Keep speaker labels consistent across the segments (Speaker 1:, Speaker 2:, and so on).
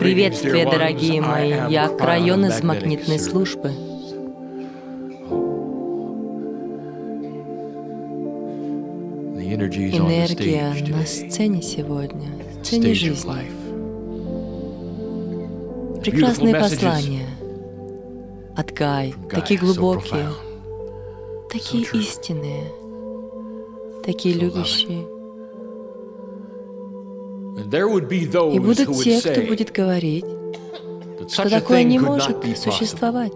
Speaker 1: Приветствие, дорогие мои. Я Крайон из магнитной службы. Энергия на сцене сегодня, сцене жизни. Прекрасные послания от Гай, такие глубокие, такие истинные, такие любящие. И будут те, кто будет говорить, что такое не может существовать.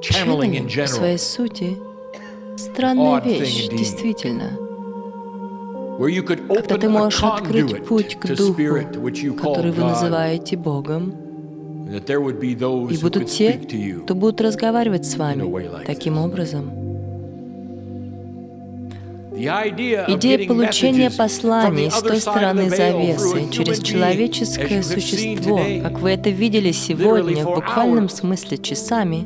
Speaker 1: Ченнелинг по своей сути — странная вещь, действительно. Когда ты можешь открыть путь к Духу, который вы называете Богом, и будут те, кто будут разговаривать с вами таким образом. Идея получения посланий с той стороны завесы через человеческое существо, как вы это видели сегодня в буквальном смысле часами,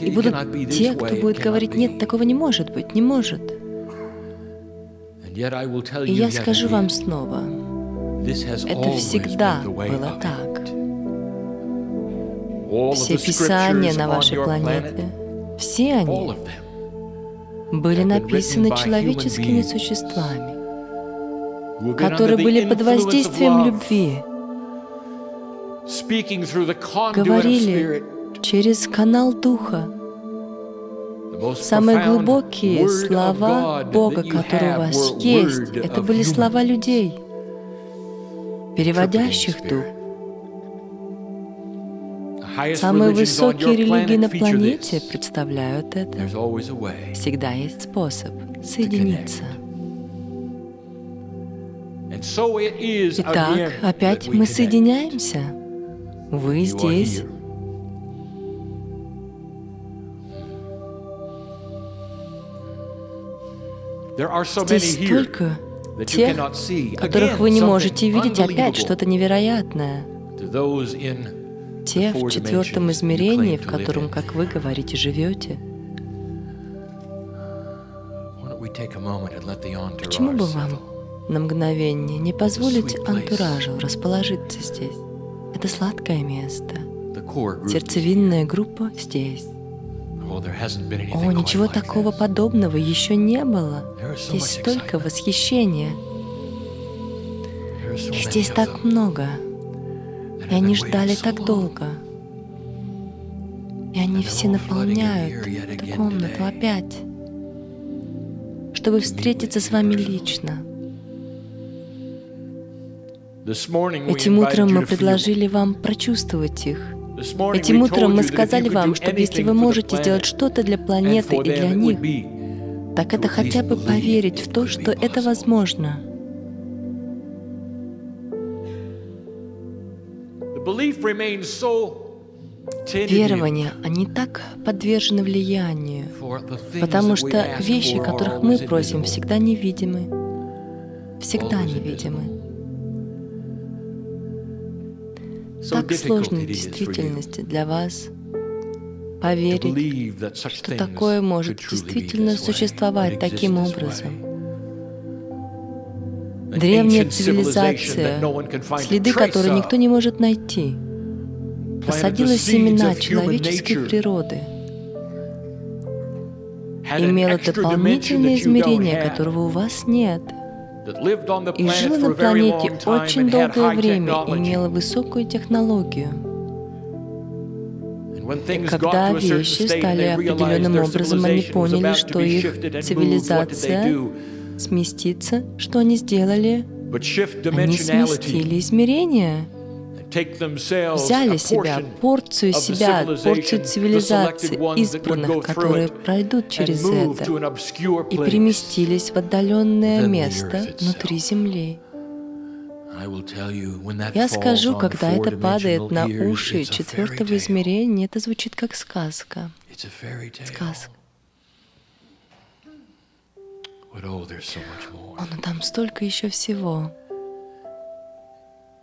Speaker 1: и будут те, кто будет говорить, нет, такого не может быть, не может. И я скажу вам снова, это всегда было так. Все писания на вашей планете, все они были написаны человеческими существами, которые были под воздействием любви, говорили через канал Духа. Самые глубокие слова Бога, которые у вас есть, это были слова людей, переводящих Дух. Самые высокие религии на планете представляют это. Всегда есть способ соединиться. Итак, опять мы соединяемся. Вы здесь. Здесь столько тех, которых вы не можете видеть, опять что-то невероятное те в четвертом измерении, в котором, как вы говорите, живете. Почему бы вам на мгновение не позволить антуражу расположиться здесь? Это сладкое место. Сердцевинная группа здесь. О, ничего такого подобного еще не было. Здесь столько восхищения. Здесь так много. И они ждали так долго. И они все наполняют эту комнату опять, чтобы встретиться с вами лично. Этим утром мы предложили вам прочувствовать их. Этим утром мы сказали вам, что если вы можете сделать что-то для планеты и для них, так это хотя бы поверить в то, что это возможно — Верования, они так подвержены влиянию, потому что вещи, которых мы просим, всегда невидимы. Всегда невидимы. Так сложно в действительности для вас поверить, что такое может действительно существовать таким образом. Древняя цивилизация, следы которой никто не может найти, посадила семена человеческой природы, имела дополнительное измерение, которого у вас нет, и жила на планете очень долгое время и имела высокую технологию. Когда вещи стали определенным образом, они поняли, что их цивилизация сместиться, что они сделали? Они сместили измерения, взяли себя, порцию себя, порцию цивилизации избранных, которые пройдут через это, и переместились в отдаленное место внутри Земли. Я скажу, когда это падает на уши четвертого измерения, это звучит как сказка. Сказка. О, но там столько еще всего.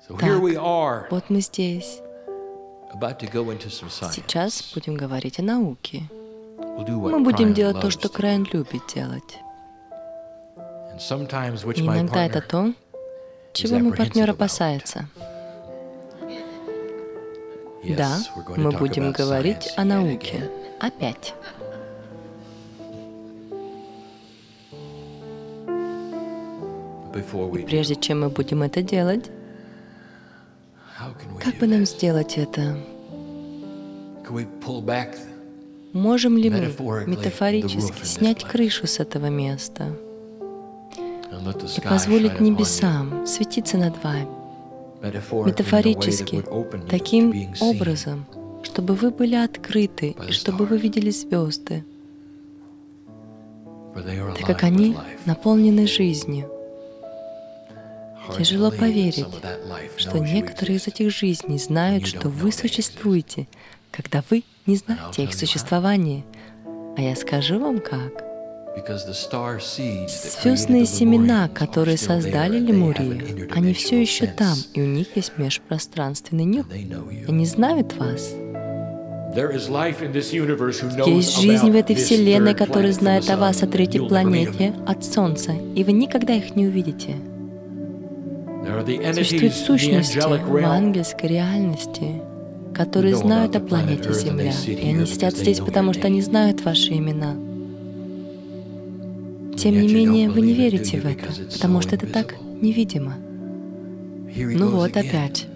Speaker 1: Так, вот мы здесь. Сейчас будем говорить о науке. Мы будем делать то, что Крайн любит делать. И иногда это то, Чего мой партнер опасается? Да, мы будем говорить о науке. Опять. И прежде чем мы будем это делать, как бы нам сделать это? Можем ли мы метафорически снять крышу с этого места? И позволить небесам светиться над вами? Метафорически, таким образом, чтобы вы были открыты и чтобы вы видели звезды, так как они наполнены жизнью. Тяжело поверить, что некоторые из этих жизней знают, что вы существуете, когда вы не знаете их существование. А я скажу вам как. Звездные семена, которые создали Лемурию, они все еще там, и у них есть межпространственный нюх. Они знают вас. Есть жизнь в этой Вселенной, которая знает о вас, о третьей планете, от Солнца, и вы никогда их не увидите. Существуют сущности в ангельской реальности, которые знают о планете Земля, и они сидят здесь, потому что они знают ваши имена. Тем не менее, вы не верите в это, потому что это так невидимо. Ну вот опять.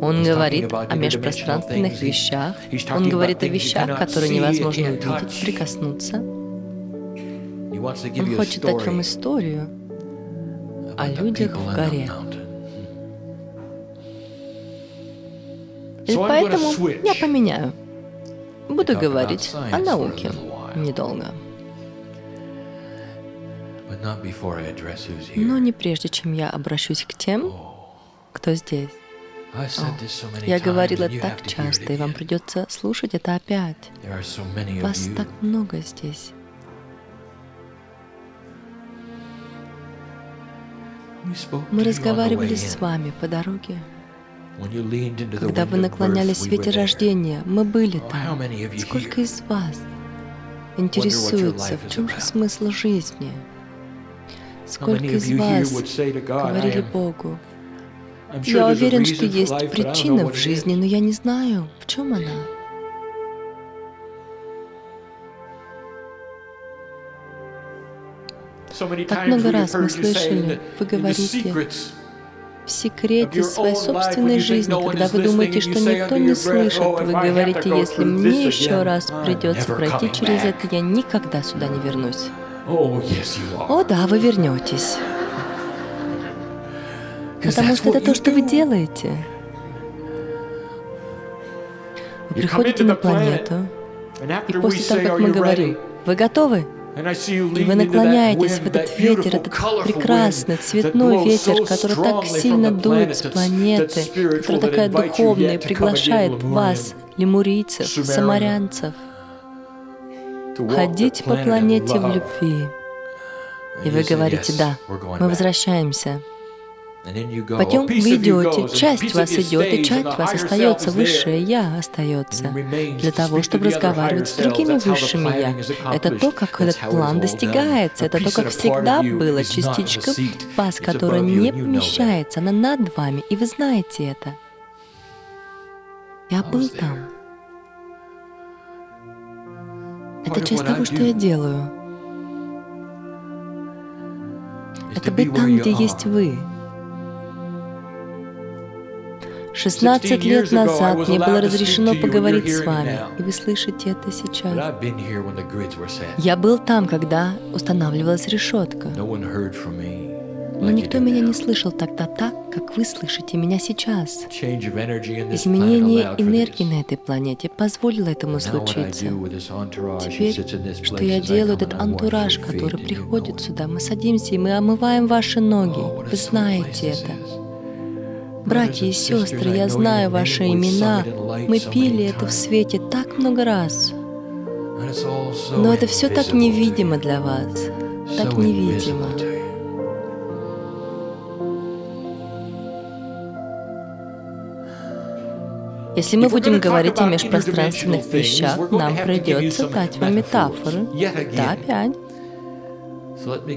Speaker 1: Он говорит о межпространственных вещах, он говорит о вещах, которые невозможно увидеть, прикоснуться. Он хочет дать вам историю о людях в горе. И поэтому я поменяю. Буду говорить о науке недолго. Но не прежде, чем я обращусь к тем, кто здесь. О, я говорила так часто, и вам придется слушать это опять. Вас так много здесь. Мы разговаривали с вами по дороге. Когда вы наклонялись в свете рождения, мы были там. Сколько из вас интересуется, в чем же смысл жизни? Сколько из вас говорили Богу, я уверен, что есть причина в жизни, но я не знаю, в чем она. Так много раз мы слышали, вы говорите, в секрете своей собственной жизни, когда вы думаете, что никто не слышит, вы говорите, если мне еще раз придется пройти через это, я никогда сюда не вернусь. О да, вы вернетесь. Потому что это то, что вы делаете. Вы приходите на планету, и после того, как мы говорим, вы готовы? И вы наклоняетесь в этот ветер, этот прекрасный цветной ветер, который так сильно дует с планеты, который такая духовная и приглашает вас, лемурийцев, самарянцев, ходить по планете в любви. И вы говорите, да, мы возвращаемся. Потом вы идете, часть вас идет, и часть вас остается, высшее Я остается, для того, чтобы разговаривать с другими высшими Я. Это то, как этот план достигается, это то, как всегда было, частичка вас, которая не помещается, она над вами, и вы знаете это. Я был там. Это часть того, что я делаю. Это быть там, где есть вы. 16 лет назад мне было разрешено поговорить с вами, и вы слышите это сейчас. Я был там, когда устанавливалась решетка. Но никто меня не слышал тогда так, как вы слышите меня сейчас. Изменение энергии на этой планете позволило этому случиться. Теперь, что я делаю, этот антураж, который приходит сюда, мы садимся и мы омываем ваши ноги. Вы знаете это. Братья и сестры, я знаю ваши имена. Мы пили это в свете так много раз. Но это все так невидимо для вас. Так невидимо. Если мы будем говорить о межпространственных вещах, нам придется дать вам метафоры. Да, опять.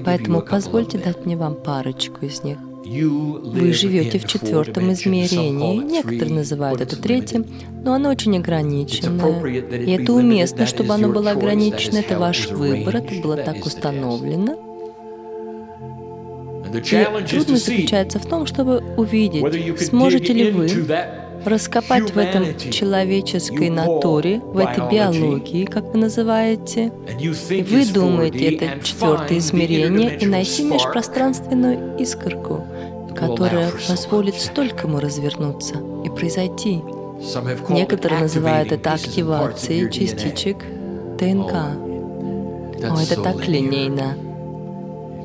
Speaker 1: Поэтому позвольте дать мне вам парочку из них. Вы живете в четвертом измерении, некоторые называют это третьим, но оно очень ограниченное. И это уместно, чтобы оно было ограничено, это ваш выбор, это было так установлено. И трудность заключается в том, чтобы увидеть, сможете ли вы раскопать в этом человеческой натуре, в этой биологии, как вы называете, и вы думаете, это четвертое измерение, и найти межпространственную искорку, которая позволит столькому развернуться и произойти. Некоторые называют это активацией частичек ДНК. О, это так линейно.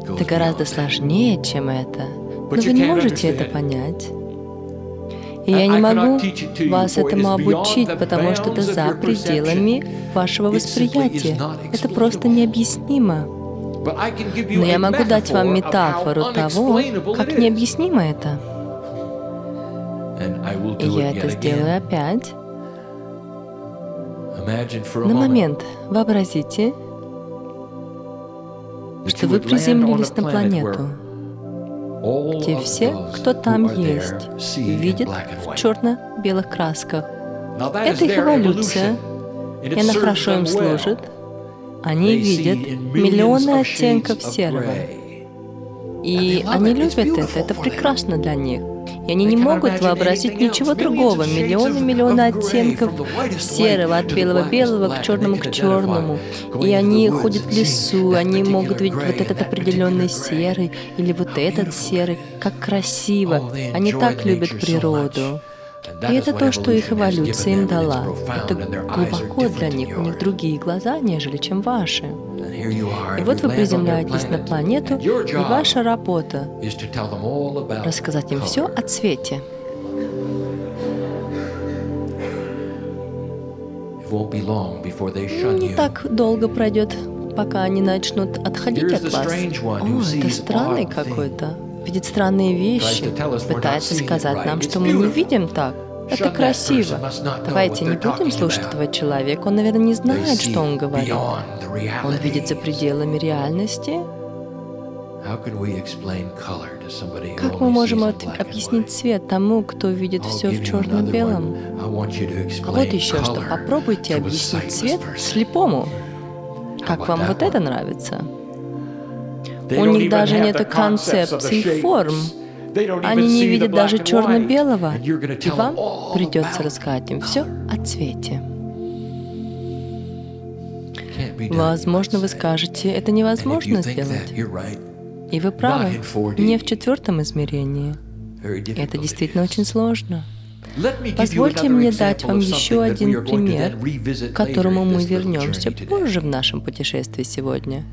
Speaker 1: Это гораздо сложнее, чем это. Но вы не можете это понять. И я не могу вас этому обучить, потому что это за пределами вашего восприятия. Это просто необъяснимо. Но я могу дать вам метафору того, как необъяснимо это. И я это сделаю опять. На момент вообразите, что вы приземлились на планету, где все, кто там есть, видят в черно-белых красках. Это их эволюция, и она хорошо им служит. Они видят миллионы оттенков серого. И они любят это, это прекрасно для них. И они не могут вообразить ничего другого. Миллионы, миллионы оттенков серого, от белого-белого к черному к черному. И они ходят в лесу, они могут видеть вот этот определенный серый или вот этот серый. Как красиво. Они так любят природу. И это то, что их эволюция им дала. Это глубоко для них, у них другие глаза, нежели чем ваши. И вот вы приземляетесь на планету, и ваша работа — рассказать им все о цвете. Не так долго пройдет, пока они начнут отходить от вас. О, это странный какой-то видит странные вещи, пытается сказать нам, что мы не видим так. Это красиво. Давайте не будем слушать этого человека. Он, наверное, не знает, что он говорит. Он видит за пределами реальности. Как мы можем объяснить цвет тому, кто видит все в черно-белом? А вот еще что. Попробуйте объяснить цвет слепому. Как вам вот это нравится? У них даже нет концепции форм. Они не видят даже черно-белого. И вам придется рассказать им все о цвете. Возможно, вы скажете, это невозможно сделать. И вы правы, не в четвертом измерении. Это действительно очень сложно. Позвольте мне дать вам еще один пример, к которому мы вернемся позже в нашем путешествии сегодня.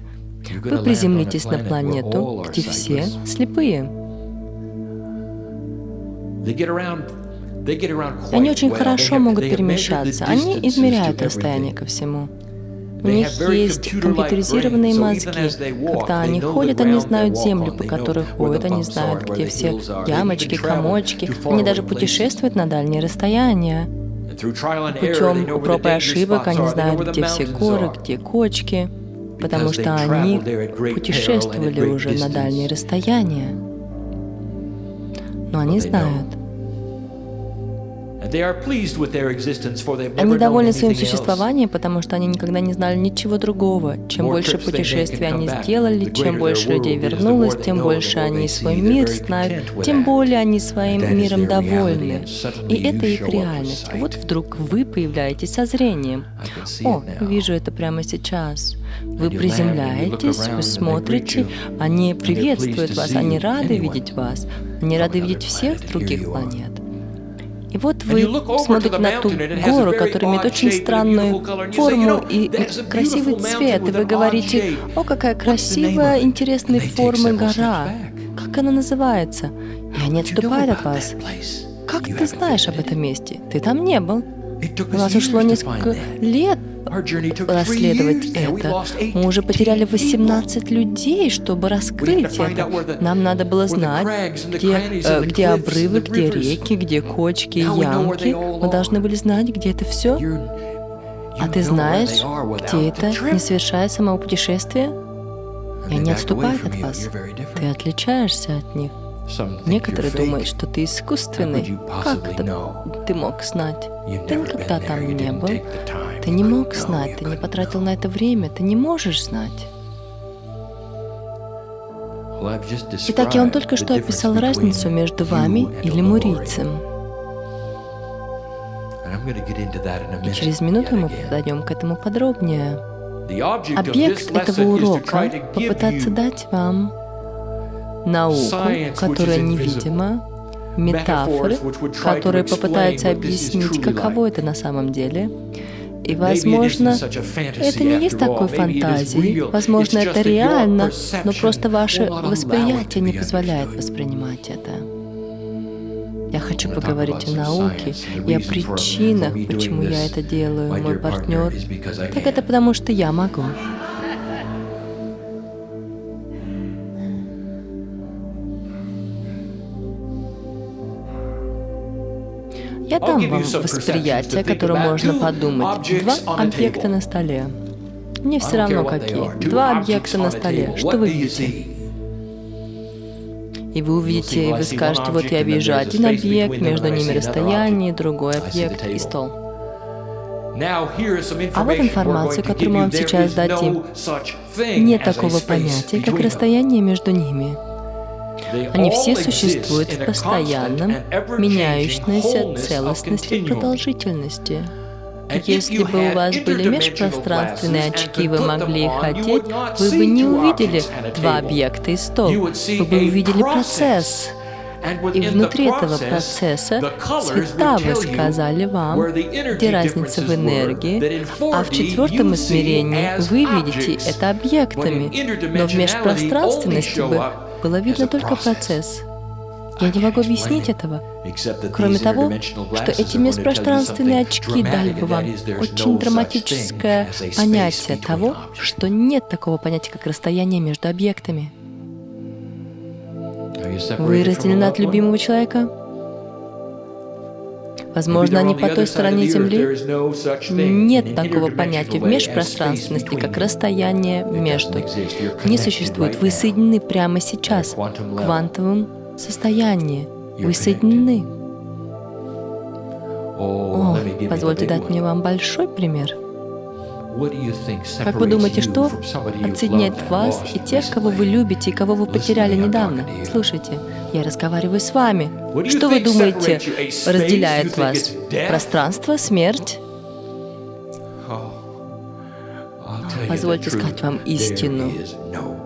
Speaker 1: Вы приземлитесь на планету, где все слепые. Они очень хорошо могут перемещаться. Они измеряют расстояние ко всему. У них есть компьютеризированные мозги. Когда они ходят, они знают землю, по которой ходят, они знают, где все ямочки, комочки. Они даже путешествуют на дальние расстояния. Путем проб и ошибок они знают, где все горы, где кочки потому что они путешествовали уже на дальние расстояния. Но они знают, они довольны своим существованием, потому что они никогда не знали ничего другого. Чем больше путешествий они сделали, чем больше людей вернулось, тем больше они свой мир знают, тем более они своим миром довольны. И это их реальность. Вот вдруг вы появляетесь со зрением. О, вижу это прямо сейчас. Вы приземляетесь, вы смотрите, они приветствуют вас, они рады видеть вас, они рады видеть всех других планет. И вот вы смотрите на ту гору, которая имеет очень странную форму и красивый цвет, и вы говорите, о, какая красивая, интересной формы гора. Как она называется? И они отступают от вас. Как ты знаешь об этом месте? Ты там не был. У нас ушло несколько лет расследовать это. Мы уже потеряли 18 людей, чтобы раскрыть это. Нам надо было знать, где, э, где обрывы, где реки, где кочки, ямки. Мы должны были знать, где это все. А ты знаешь, где это, не совершая самого путешествия? И они отступают от вас. Ты отличаешься от них. Некоторые думают, что ты искусственный. Как это ты мог знать? Ты никогда там не был. Ты не мог знать, ты не потратил на это время, ты не можешь знать. Итак, я вам только что описал разницу между вами и лемурийцем. И через минуту мы подойдем к этому подробнее. Объект этого урока — попытаться дать вам науку, которая невидима, метафоры, которые попытаются объяснить, каково это на самом деле. И, возможно, это не есть такой фантазией. Возможно, это реально, но просто ваше восприятие не позволяет воспринимать это. Я хочу поговорить о науке и о причинах, почему я это делаю, мой партнер. Так это потому, что я могу. Я дам вам восприятие, которое можно подумать. Два объекта на столе. Мне все равно какие. Два объекта на столе. Что вы видите? И вы увидите, и вы скажете, вот я вижу один объект, между ними расстояние, другой объект и стол. А вот информация, которую мы вам сейчас дадим. Нет такого понятия, как расстояние между ними. Они все существуют в постоянном, меняющейся целостности и продолжительности. Если бы у вас были межпространственные очки, вы могли их одеть, вы бы не увидели два объекта и стол. Вы бы увидели процесс. И внутри этого процесса цвета вы сказали вам, где разница в энергии, а в четвертом измерении вы видите это объектами, но в межпространственности бы было видно только процесс. Я не могу объяснить этого, кроме того, что эти межпространственные очки дали бы вам очень драматическое понятие того, что нет такого понятия, как расстояние между объектами. Вы разделены от любимого человека? Возможно, они по той стороне Земли. Нет такого понятия в межпространственности, как расстояние между. Не существует. Вы соединены прямо сейчас в квантовом состоянии. Вы соединены. О, позвольте дать мне вам большой пример. Как вы думаете, что отсоединяет вас и тех, кого вы любите и кого вы потеряли недавно? Слушайте, я разговариваю с вами. Что вы думаете разделяет вас? Пространство, смерть? Позвольте сказать вам истину.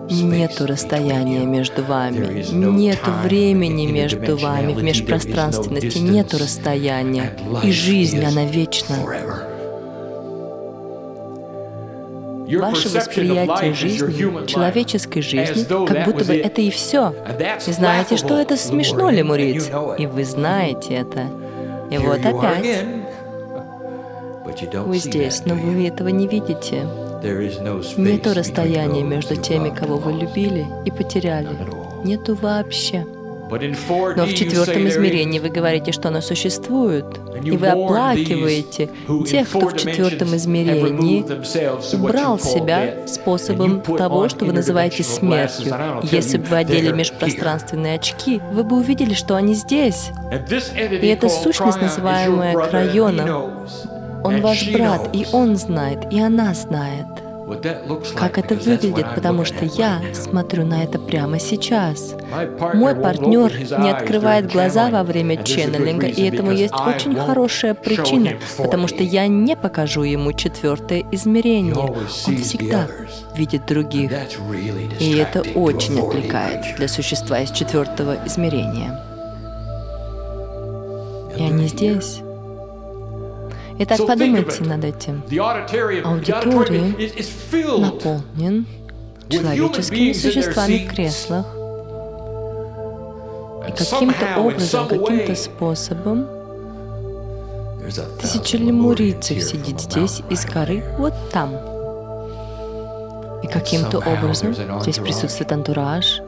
Speaker 1: Нету расстояния между вами, нету времени между вами, в межпространственности нету расстояния. И жизнь, она вечна. Ваше восприятие жизни, человеческой жизни, как будто бы это и все. И знаете, что это смешно, лемуриц? И вы знаете это. И вот опять. Вы здесь, но вы этого не видите. Нету расстояния между теми, кого вы любили и потеряли. Нету вообще. Но в четвертом измерении вы говорите, что оно существует, и вы оплакиваете тех, кто в четвертом измерении брал себя способом того, что вы называете смертью. Если бы вы одели межпространственные очки, вы бы увидели, что они здесь. И эта сущность, называемая Крайоном, он ваш брат, и он знает, и она знает как это выглядит, потому что я смотрю на это прямо сейчас. Мой партнер не открывает глаза во время ченнелинга, и этому есть очень хорошая причина, потому что я не покажу ему четвертое измерение. Он всегда видит других, и это очень отвлекает для существа из четвертого измерения. И они здесь. Итак, подумайте над этим. Аудитория наполнен человеческими существами в креслах. И каким-то образом, каким-то способом тысяча лемурийцев сидит здесь из горы вот там. И каким-то образом здесь присутствует антураж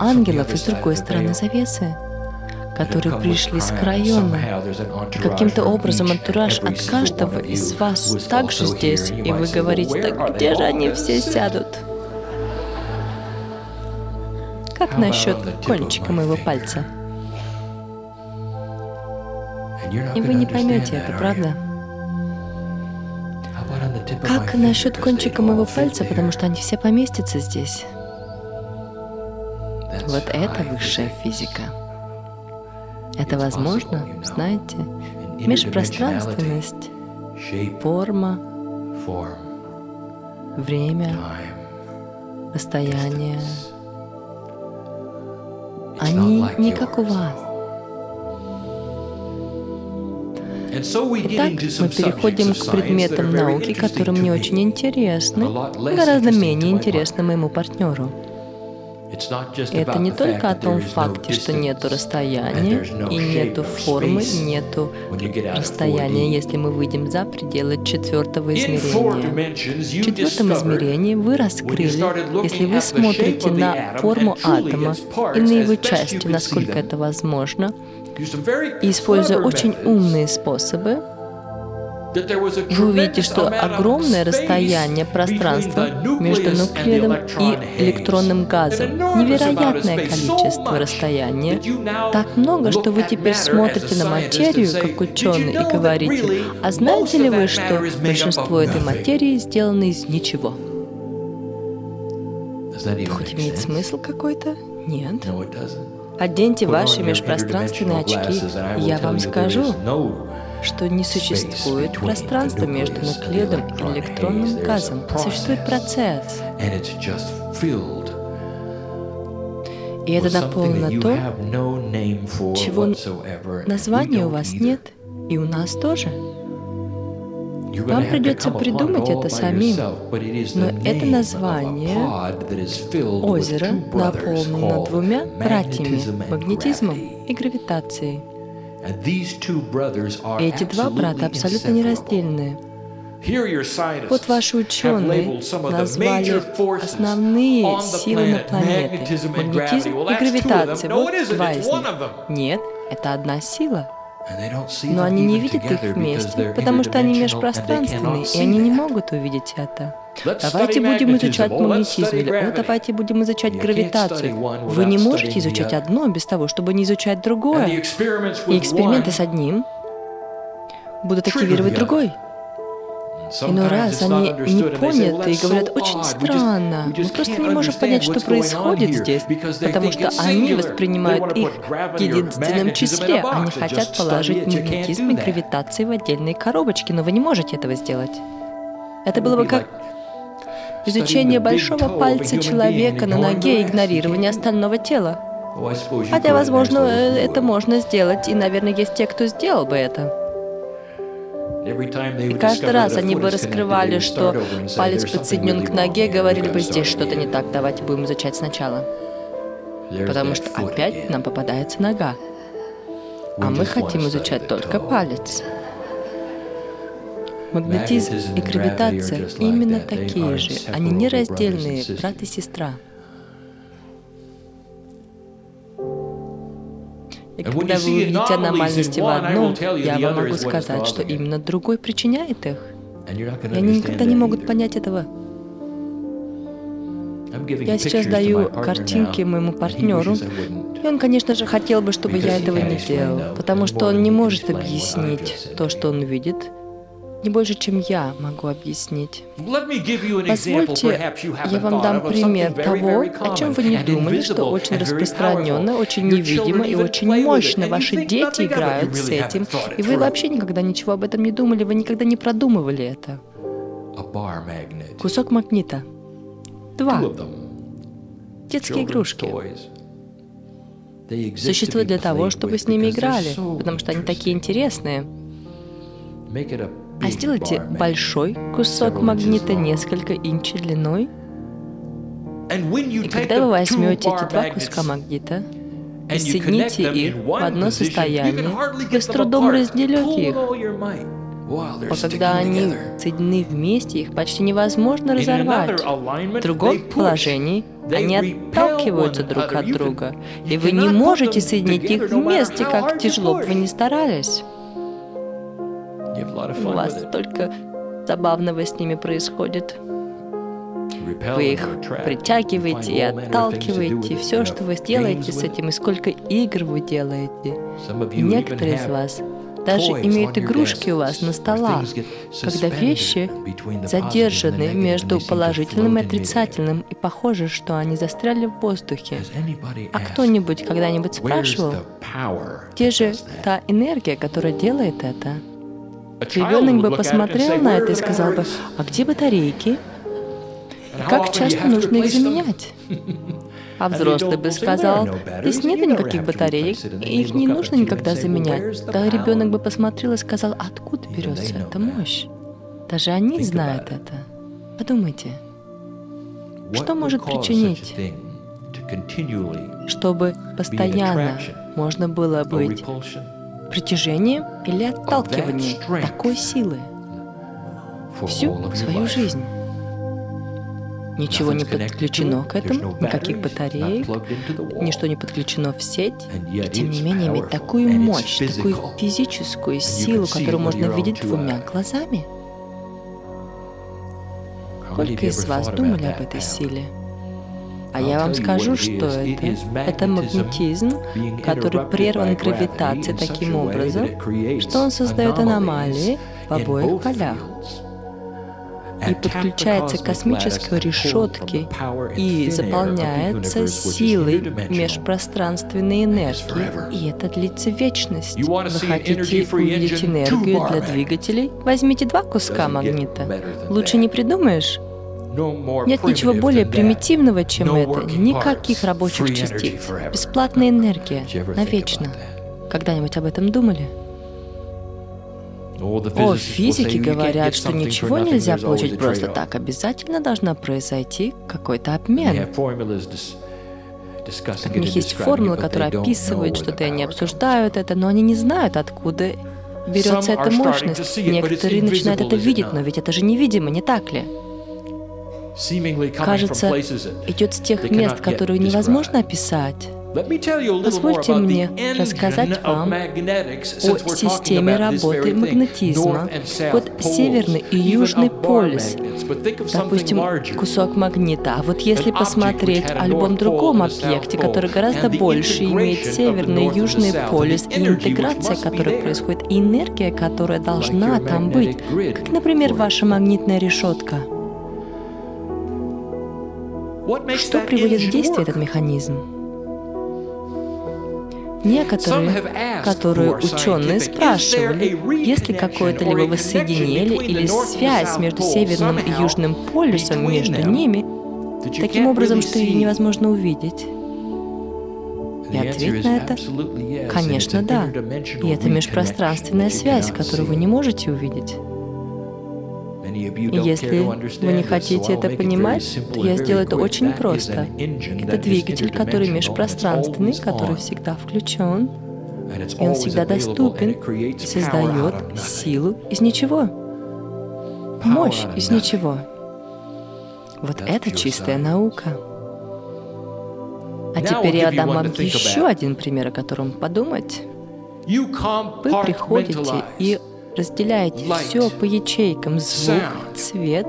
Speaker 1: ангелов из другой стороны завесы которые пришли с района. Каким-то образом антураж от каждого из вас также здесь, и вы говорите, так где же они все сядут? Как насчет кончика моего пальца? И вы не поймете это, правда? Как насчет кончика моего пальца, потому что они все поместятся здесь? Вот это высшая физика. Это возможно, знаете, межпространственность, форма, время, расстояние. Они не как у вас. Итак, мы переходим к предметам науки, которые мне очень интересны, гораздо менее интересны моему партнеру. Это не только о том факте, что нету расстояния и нету формы, нету расстояния, если мы выйдем за пределы четвертого измерения. В четвертом измерении вы раскрыли, если вы смотрите на форму атома и на его части, насколько это возможно, и используя очень умные способы, вы увидите, что огромное расстояние пространства между нуклеидом и электронным газом, невероятное количество расстояния, так много, что вы теперь смотрите на материю, как ученый, и говорите, а знаете ли вы, что большинство этой материи сделано из ничего? Это хоть имеет смысл какой-то? Нет. Оденьте ваши межпространственные очки, и я вам скажу, что не существует пространства между нуклеидом и электронным газом. Существует процесс. И это наполнено то, чего названия у вас нет, и у нас тоже. Вам придется придумать это самим, но это название озера наполнено двумя братьями — магнетизмом и гравитацией. Эти два брата абсолютно нераздельные. Вот ваши ученые назвали основные силы на планете — магнетизм и гравитация. Вот два из них. Нет, это одна сила — но они не видят их вместе, потому что они межпространственные, и они не могут увидеть это. Давайте будем изучать магнетизм, или о, давайте будем изучать гравитацию. Вы не можете изучать одно без того, чтобы не изучать другое. И эксперименты с одним будут активировать другой. Иной раз они не поняты и говорят, очень странно, мы просто не можем понять, что происходит здесь, потому что они воспринимают их в единственном числе. Они хотят положить магнетизм и гравитации в отдельные коробочки, но вы не можете этого сделать. Это было бы как изучение большого пальца человека на ноге и игнорирование остального тела. Хотя, возможно, это можно сделать, и, наверное, есть те, кто сделал бы это. И каждый раз они бы раскрывали, что палец подсоединен к ноге, говорили бы, здесь что-то не так, давайте будем изучать сначала. Потому что опять нам попадается нога. А мы хотим изучать только палец. Магнетизм и гравитация именно такие же. Они нераздельные, брат и сестра. И когда вы увидите аномальности в одном, я вам могу сказать, что именно другой причиняет их. И они никогда не могут понять этого. Я сейчас даю картинки моему партнеру, и он, конечно же, хотел бы, чтобы я этого не делал, потому что он не может объяснить то, что он видит, не больше, чем я могу объяснить. Позвольте, я вам дам пример того, о чем вы не думали, что очень распространенно, очень невидимо и очень мощно. Ваши дети играют с этим, и вы вообще никогда ничего об этом не думали, вы никогда не продумывали это. Кусок магнита. Два. Детские игрушки. существуют для того, чтобы с ними играли, потому что они такие интересные а сделайте большой кусок магнита несколько инчей длиной. И когда вы возьмете эти два куска магнита и соедините их в одно состояние, вы с трудом разделете их. А когда они соединены вместе, их почти невозможно разорвать. В другом положении они отталкиваются друг от друга, и вы не можете соединить их вместе, как тяжело бы вы ни старались. У вас столько забавного с ними происходит. Вы их притягиваете и отталкиваете, все, что вы сделаете с этим, и сколько игр вы делаете. Некоторые из вас даже имеют игрушки у вас на столах, когда вещи задержаны между положительным и отрицательным, и похоже, что они застряли в воздухе. А кто-нибудь когда-нибудь спрашивал, где же та энергия, которая делает это? Ребенок бы посмотрел на это и сказал бы, а где батарейки? Как часто нужно их заменять? А взрослый бы сказал, здесь нет никаких батареек, и их не нужно никогда заменять. Да ребенок бы посмотрел и сказал, откуда берется эта мощь? Даже они знают это. Подумайте, что может причинить, чтобы постоянно можно было быть притяжением или отталкиванием такой силы. всю свою жизнь? Ничего не подключено к этому, никаких батареек, ничто не подключено в сеть, и тем не менее иметь такую мощь, такую физическую силу, которую можно видеть двумя глазами. Сколько из вас думали об этой силе? А я вам скажу, что это. Это магнетизм, который прерван гравитацией таким образом, что он создает аномалии в обоих полях и подключается к космической решетке и заполняется силой межпространственной энергии. И это длится вечность. Вы хотите увидеть энергию для двигателей? Возьмите два куска магнита. Лучше не придумаешь? Нет ничего более примитивного, чем это. Никаких рабочих частиц. Бесплатная энергия. Навечно. Когда-нибудь об этом думали? О, физики говорят, что ничего нельзя получить просто так. Обязательно должна произойти какой-то обмен. У них есть формулы, которые описывают что-то, и они обсуждают это, но они не знают, откуда берется эта мощность. Некоторые начинают это видеть, но ведь это же невидимо, не так ли? Кажется, идет с тех мест, которые невозможно описать. Позвольте мне рассказать вам о системе работы магнетизма. Вот северный и южный полюс, допустим, кусок магнита. А вот если посмотреть о любом другом объекте, который гораздо больше имеет северный и южный полюс, и интеграция, которая происходит, и энергия, которая должна там быть, как, например, ваша магнитная решетка. Что приводит в действие этот механизм? Некоторые, которые ученые спрашивали, есть ли какое-то либо воссоединение или связь между Северным и Южным полюсом между ними, таким образом, что ее невозможно увидеть. И ответ на это – конечно, да. И это межпространственная связь, которую вы не можете увидеть. И если вы не хотите это понимать, то я сделаю это очень просто. Это двигатель, который межпространственный, который всегда включен, и он всегда доступен создает силу из ничего, мощь из ничего. Вот это чистая наука. А теперь я дам вам еще один пример, о котором подумать. Вы приходите и разделяете все по ячейкам. Звук, цвет,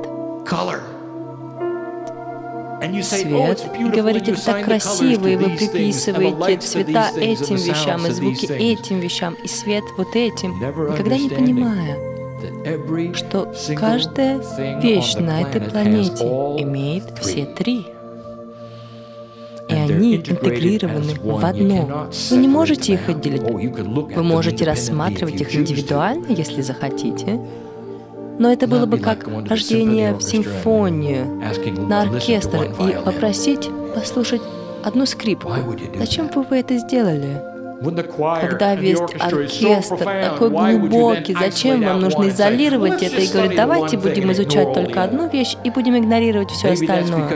Speaker 1: свет, и говорите, это так красиво, и вы приписываете цвета этим вещам, и звуки этим вещам, и свет вот этим, никогда не понимая, что каждая вещь на этой планете имеет все три интегрированы в одно. Вы не можете их отделить. Вы можете рассматривать их индивидуально, если захотите. Но это было бы как рождение в симфонию на оркестр и попросить послушать одну скрипку. Зачем бы вы это сделали? Когда весь оркестр такой глубокий, зачем вам нужно изолировать это и говорить, давайте будем изучать только одну вещь и будем игнорировать все остальное.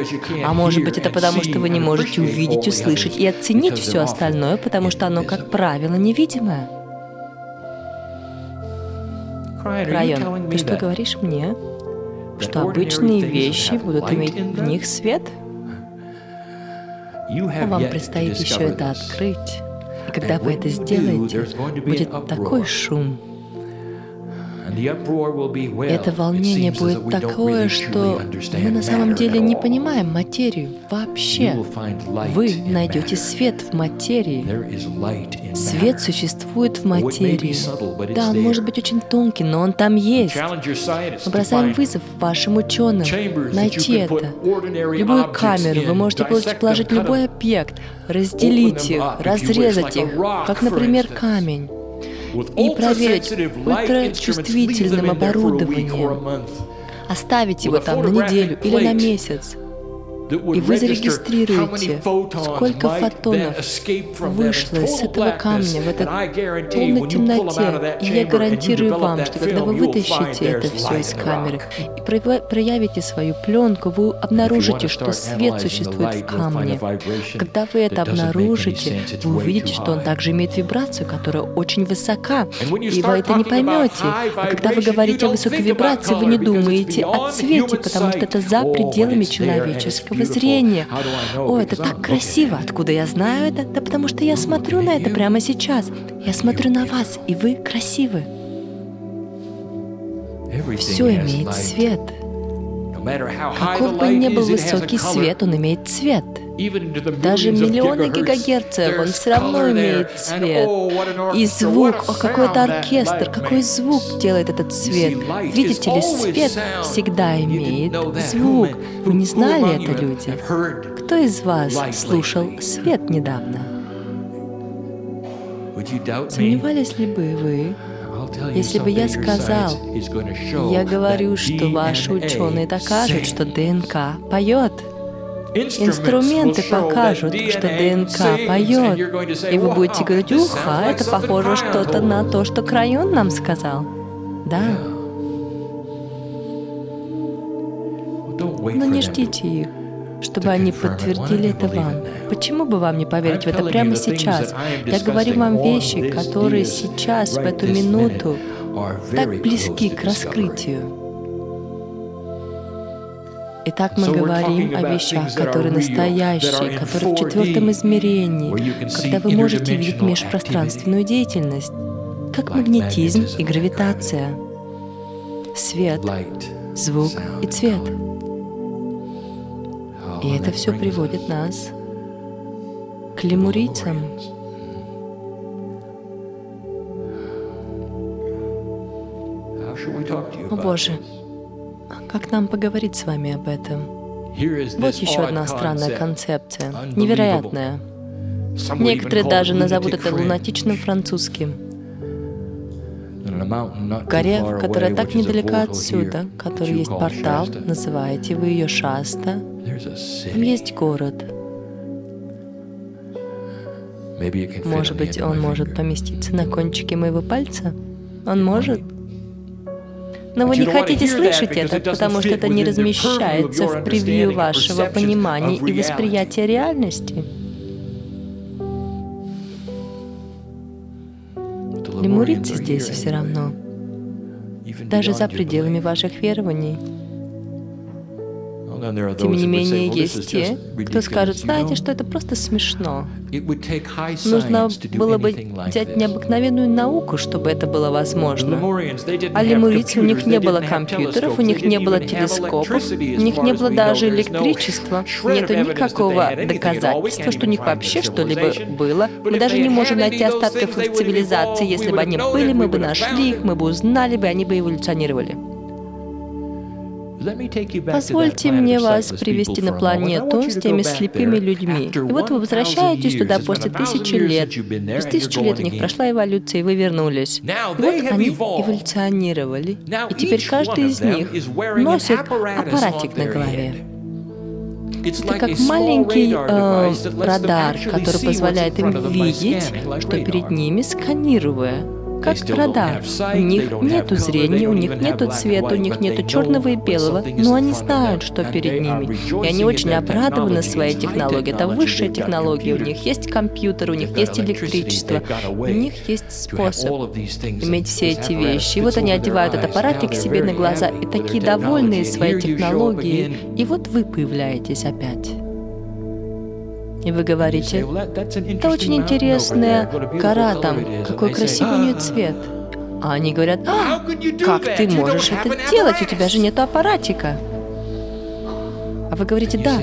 Speaker 1: А может быть это потому, что вы не можете увидеть, услышать и оценить все остальное, потому что оно, как правило, невидимое. Район, ты что говоришь мне? Что обычные вещи будут иметь в них свет? Вам предстоит еще это открыть. Когда вы это сделаете, будет такой шум. Это волнение будет такое, что мы на самом деле не понимаем материю вообще. Вы найдете свет в материи. Свет существует в материи. Да, он может быть очень тонкий, но он там есть. Мы бросаем вызов вашим ученым. найти это. Любую камеру. Вы можете положить любой объект, разделить их, разрезать их, как, например, камень и проверить ультрачувствительным оборудованием. Оставить его там на неделю или на месяц и вы зарегистрируете, сколько фотонов вышло из этого камня в этой полной темноте. И я гарантирую вам, что когда вы вытащите это все из камеры и проявите свою пленку, вы обнаружите, что свет существует в камне. Когда вы это обнаружите, вы увидите, что он также имеет вибрацию, которая очень высока, и вы это не поймете. А когда вы говорите о высокой вибрации, вы не думаете о цвете, потому что это за пределами человеческого красивого зрения. О, это так красиво. Откуда я знаю это? Да потому что я смотрю на это прямо сейчас. Я смотрю на вас, и вы красивы. Все имеет цвет. Каков бы ни был высокий свет, он имеет цвет. Даже миллионы гигагерцев, он все равно имеет цвет. И звук, о, какой-то оркестр, какой звук делает этот цвет. Видите ли, свет всегда имеет звук. Вы не знали это, люди? Кто из вас слушал свет недавно? Сомневались ли бы вы, если бы я сказал, я говорю, что ваши ученые докажут, что ДНК поет, Инструменты покажут, что ДНК поет, и вы будете говорить, ух, а это похоже что-то на то, что Крайон нам сказал. Да. Но не ждите их, чтобы они подтвердили это вам. Почему бы вам не поверить в это прямо сейчас? Я говорю вам вещи, которые сейчас, в эту минуту, так близки к раскрытию. Итак, мы говорим о вещах, которые настоящие, которые в четвертом измерении, когда вы можете видеть межпространственную деятельность, как магнетизм и гравитация, свет, звук и цвет. И это все приводит нас к лемурийцам. О Боже, как нам поговорить с вами об этом? Вот еще одна странная концепция, невероятная. Некоторые даже назовут это лунатичным французским. Горе, которая так недалека отсюда, который есть портал, называете вы ее Шаста, там есть город. Может быть, он может поместиться на кончике моего пальца? Он может? Но вы не хотите слышать это, потому что это не размещается в превью вашего понимания и восприятия реальности. Лемурицы здесь все равно, даже за пределами ваших верований. Тем не менее, есть те, кто скажет, знаете, что это просто смешно. Нужно было бы взять необыкновенную науку, чтобы это было возможно. А лемурийцы, у них не было компьютеров, у них не было телескопов, у них не было даже электричества. Нету никакого доказательства, что у них вообще что-либо было. Мы даже не можем найти остатков их цивилизации. Если бы они были, мы бы нашли их, мы бы узнали бы, они бы эволюционировали. Позвольте мне вас привести на планету с теми слепыми людьми. И вот вы возвращаетесь туда после тысячи лет. Из тысячи лет у них прошла эволюция, и вы вернулись. И вот они эволюционировали. И теперь каждый из них носит аппаратик на голове. Это как маленький э, радар, который позволяет им видеть, что перед ними, сканируя как радар. У них нет зрения, у них нет цвета, у них нет черного и белого, но они знают, что перед ними. И они очень обрадованы своей технологией. Это высшая технология. У них есть компьютер, у них есть электричество, у них есть способ иметь все эти вещи. И вот они одевают этот аппаратик себе на глаза и такие довольные своей технологией. И вот вы появляетесь опять. И вы говорите, это очень интересная гора там, какой красивый у нее цвет. А они говорят, а, как ты можешь это делать? У тебя же нет аппаратика. А вы говорите, да,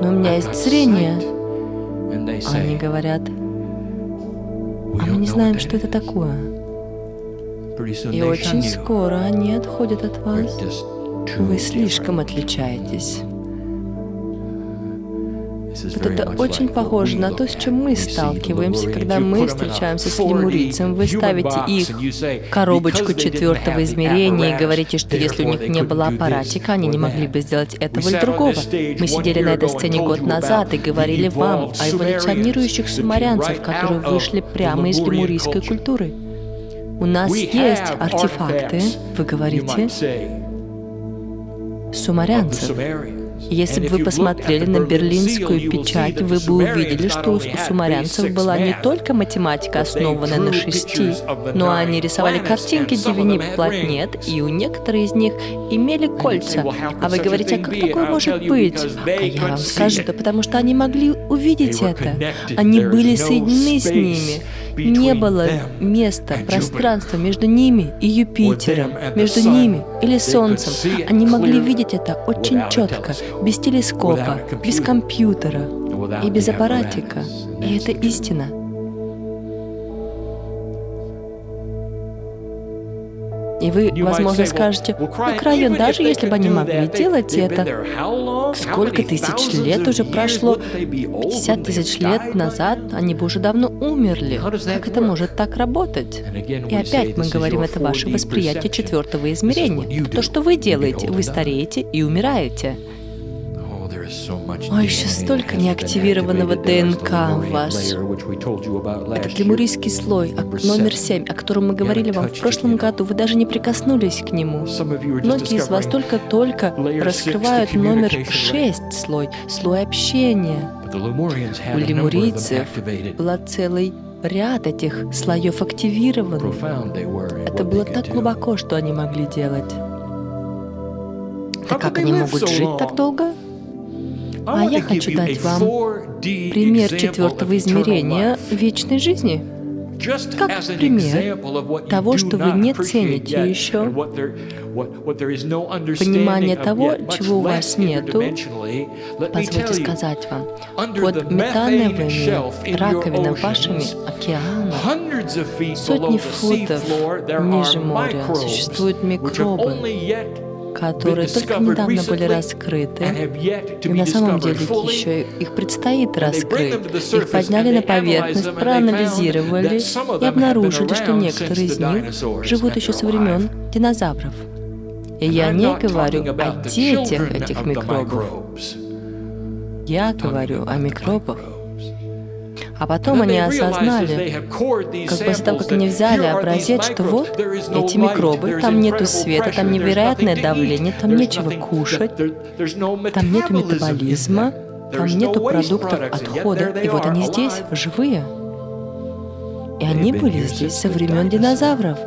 Speaker 1: но у меня есть зрение. А они говорят, а мы не знаем, что это такое. И очень скоро они отходят от вас. Вы слишком отличаетесь. Вот это очень похоже на то, с чем мы сталкиваемся, когда мы встречаемся с лемурийцем. Вы ставите их коробочку четвертого измерения и говорите, что если у них не было аппаратика, они не могли бы сделать этого или другого. Мы сидели на этой сцене год назад и говорили вам о эволюционирующих сумарянцев, которые вышли прямо из лемурийской культуры. У нас есть артефакты, вы говорите, сумарянцев. Если бы вы посмотрели на берлинскую печать, вы бы увидели, что у сумарянцев была не только математика, основанная на шести, но они рисовали картинки девяти планет, и у некоторых из них имели кольца. А вы говорите, а как такое может быть? А я вам скажу, да потому что они могли увидеть это. Они были соединены с ними. Не было места, пространства между ними и Юпитером, между ними или Солнцем. Они могли видеть это очень четко, без телескопа, без компьютера и без аппаратика. И это истина. И вы, возможно, скажете, Крайон, даже если бы они могли делать это, сколько тысяч лет уже прошло? 50 тысяч лет назад они бы уже давно умерли. Как это может так работать? И опять мы говорим, это ваше восприятие четвертого измерения. То, что вы делаете, вы стареете и умираете. Ой, еще столько неактивированного ДНК у вас. Этот лемурийский слой, номер семь, о котором мы говорили вам в прошлом году, вы даже не прикоснулись к нему. Многие из вас только-только раскрывают номер шесть слой, слой общения. У лемурийцев была целый ряд этих слоев активирован. Это было так глубоко, что они могли делать. Так как они могут жить так долго? А я хочу дать вам пример четвертого измерения вечной жизни. Как пример того, что вы не цените еще, понимание того, чего у вас нету, позвольте сказать вам, под метановыми раковинами вашими океанов, сотни футов ниже моря существуют микробы, которые только недавно были раскрыты, и на самом деле еще их предстоит раскрыть. Их подняли на поверхность, проанализировали и обнаружили, что некоторые из них живут еще со времен динозавров. И я не говорю о детях этих микробов. Я говорю о микробах, а потом они осознали, как после того, как они взяли образец, что вот эти микробы, там нету света, там невероятное давление, там нечего кушать, там нету метаболизма, там нету продуктов отхода, и вот они здесь, живые. И они были здесь со времен динозавров.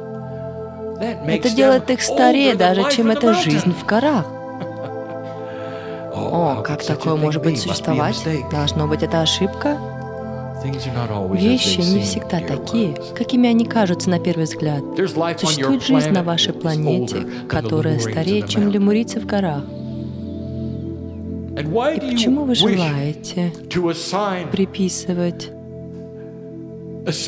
Speaker 1: Это делает их старее даже, чем эта жизнь в горах. О, как такое может быть существовать? Должно быть, это ошибка? Вещи не всегда такие, какими они кажутся на первый взгляд. Существует жизнь на вашей планете, которая старее, чем лемурийцы в горах. И почему вы желаете приписывать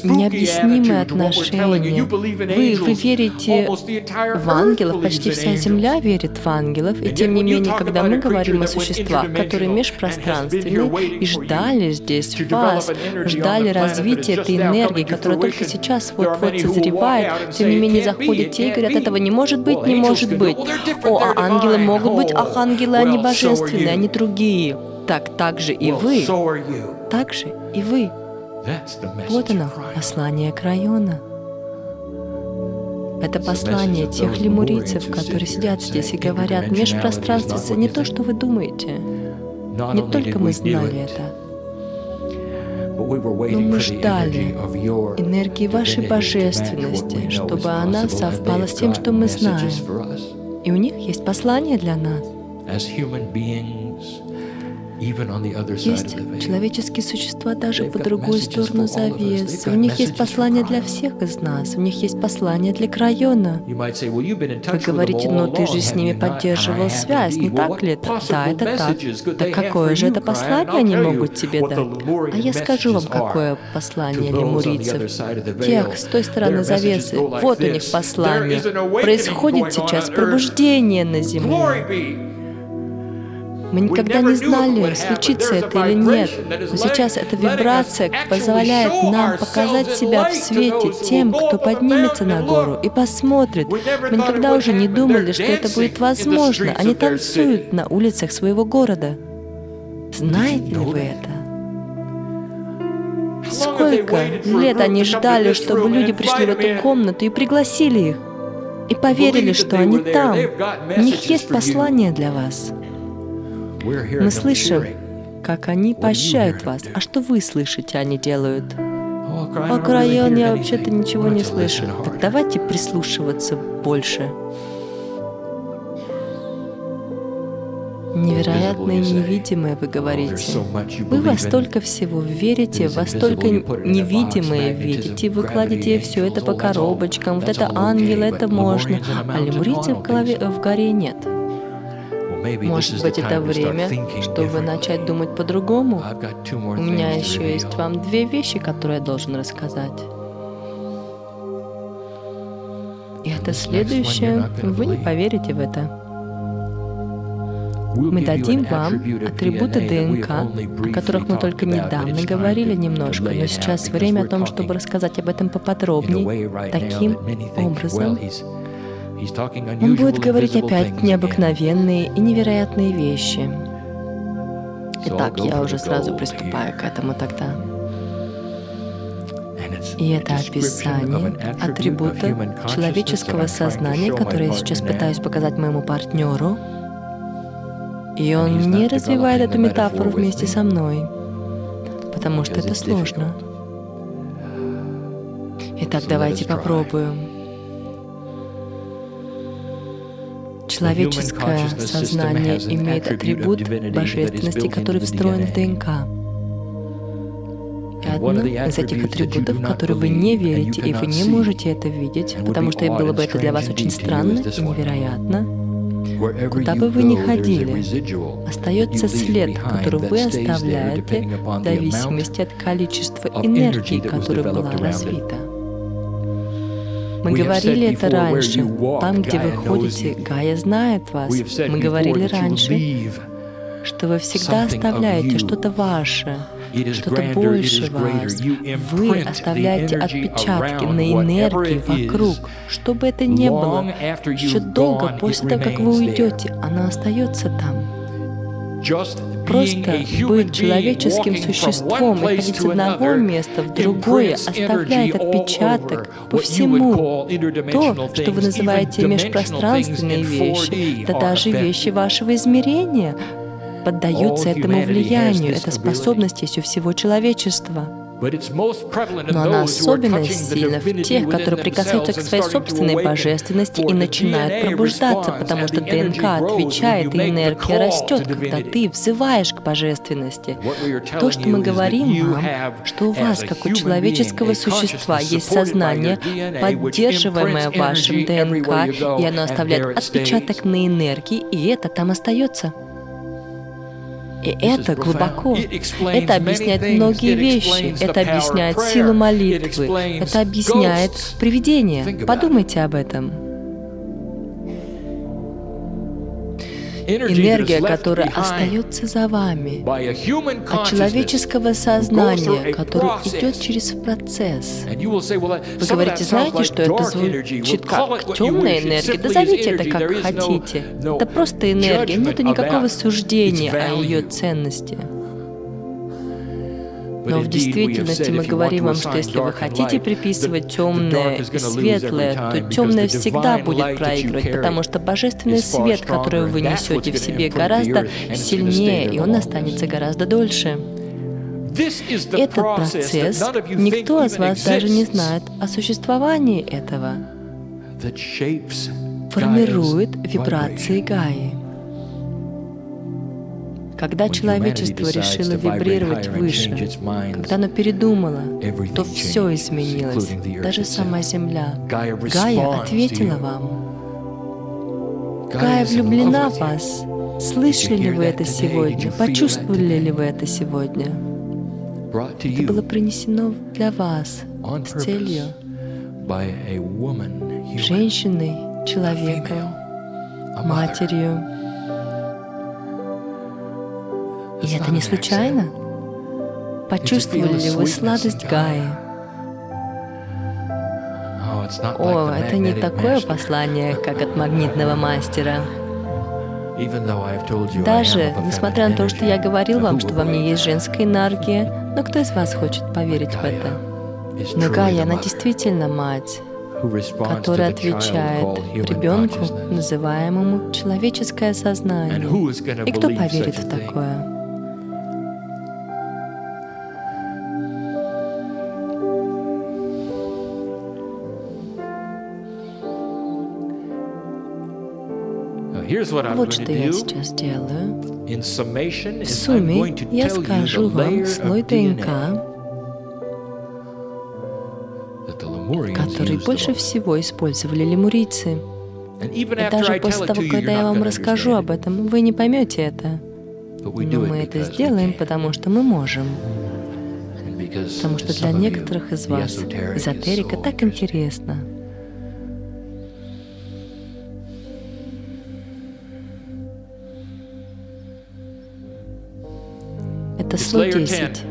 Speaker 1: необъяснимое отношение. Вы, вы верите в ангелов, почти вся Земля верит в ангелов, и тем не менее, когда мы говорим о существах, которые межпространственны и ждали здесь вас, ждали развития этой энергии, которая только сейчас вот-вот созревает, тем не менее заходят те и говорят, этого не может быть, не может быть. О, а ангелы могут быть, ах, ангелы, они божественные, они другие. Так, так же и вы. Так же и вы. Вот оно, послание Крайона. Это послание тех лемурийцев, которые сидят здесь и говорят, межпространство — не то, что вы думаете. Не только мы знали это, но мы ждали энергии вашей божественности, чтобы она совпала с тем, что мы знаем. И у них есть послание для нас. Есть человеческие существа даже по другую сторону завесы. У них есть послание для всех из нас. У них есть послание для Крайона. Вы говорите, но ты же с ними поддерживал связь, не так ли это? Да, это так. Да какое же это послание они могут тебе дать? А я скажу вам, какое послание лемурийцев. Тех с той стороны завесы. Вот у них послание. Происходит сейчас пробуждение на земле. Мы никогда не знали, случится это или нет, но сейчас эта вибрация позволяет нам показать себя в свете тем, кто поднимется на гору и посмотрит. Мы никогда уже не думали, что это будет возможно. Они танцуют на улицах своего города. Знаете ли вы это? Сколько лет они ждали, чтобы люди пришли в эту комнату и пригласили их, и поверили, что они там. У них есть послание для вас. Мы слышим, как они поощряют вас. А что вы слышите, они делают? О, Крайон, я вообще-то ничего не слышу. Так давайте прислушиваться больше. Невероятное невидимое, вы говорите. Вы во столько всего верите, во столько невидимое верите, вы кладете все это по коробочкам, вот это ангел, это можно, а лемурийцы в, голове, в горе нет. Может быть, это время, чтобы начать думать по-другому? У меня еще есть вам две вещи, которые я должен рассказать. И это следующее. Вы не поверите в это. Мы дадим вам атрибуты ДНК, о которых мы только недавно говорили немножко, но сейчас время о том, чтобы рассказать об этом поподробнее, таким образом, он будет говорить опять необыкновенные и невероятные вещи. Итак, я уже сразу приступаю к этому тогда. И это описание атрибута человеческого сознания, которое я сейчас пытаюсь показать моему партнеру. И он не развивает эту метафору вместе со мной, потому что это сложно. Итак, давайте попробуем. Человеческое сознание имеет атрибут божественности, который встроен в ДНК. И одно из этих атрибутов, в который вы не верите, и вы не можете это видеть, потому что было бы это для вас очень странно и невероятно, Куда бы вы ни ходили, остается след, который вы оставляете в зависимости от количества энергии, которая была развита. Мы говорили это раньше. Там, где вы ходите, Гая знает вас. Мы говорили раньше, что вы всегда оставляете что-то ваше, что-то больше вас. Вы оставляете отпечатки на энергии вокруг. Что бы это ни было, еще долго после того, как вы уйдете, она остается там. Просто быть человеческим существом и ходить с одного места в другое оставляет отпечаток по всему. То, что вы называете межпространственные вещи, да даже вещи вашего измерения, поддаются этому влиянию. Это способность есть у всего человечества. Но она особенно сильна в тех, которые прикасаются к своей собственной божественности и начинают пробуждаться, потому что ДНК отвечает, и энергия растет, когда ты взываешь к божественности. То, что мы говорим вам, что у вас, как у человеческого существа, есть сознание, поддерживаемое вашим ДНК, и оно оставляет отпечаток на энергии, и это там остается. И это глубоко. Это объясняет многие вещи. Это объясняет силу молитвы. Это объясняет привидение. Подумайте об этом. Энергия, которая остается за вами, от человеческого сознания, который идет через процесс. Вы говорите, знаете, что это звучит как темная энергия? Да зовите это как хотите. Это просто энергия, нет никакого суждения о ее ценности. Но в действительности мы говорим вам, что если вы хотите приписывать темное и светлое, то темное всегда будет проигрывать, потому что божественный свет, который вы несете в себе, гораздо сильнее, и он останется гораздо дольше. Этот процесс никто из вас даже не знает о существовании этого. Формирует вибрации Гаи. Когда человечество решило вибрировать выше, когда оно передумало, то все изменилось, даже сама Земля. Гая ответила вам. Гая влюблена в вас. Слышали ли вы это сегодня? Почувствовали ли вы это сегодня? Это было принесено для вас с целью женщиной, человеком, матерью, И это не случайно. Почувствовали ли вы сладость Гаи? О, это не такое послание, как от магнитного мастера. Даже несмотря на то, что я говорил вам, что во мне есть женская энергия, но кто из вас хочет поверить в это? Но Гая, она действительно мать, которая отвечает ребенку, называемому человеческое сознание. И кто поверит в такое? Вот что я сейчас делаю. В сумме я скажу вам слой ДНК, который больше всего использовали лемурийцы. И даже после того, когда я вам расскажу об этом, вы не поймете это. Но мы это сделаем, потому что мы можем. Потому что для некоторых из вас эзотерика так интересна. Слой 10.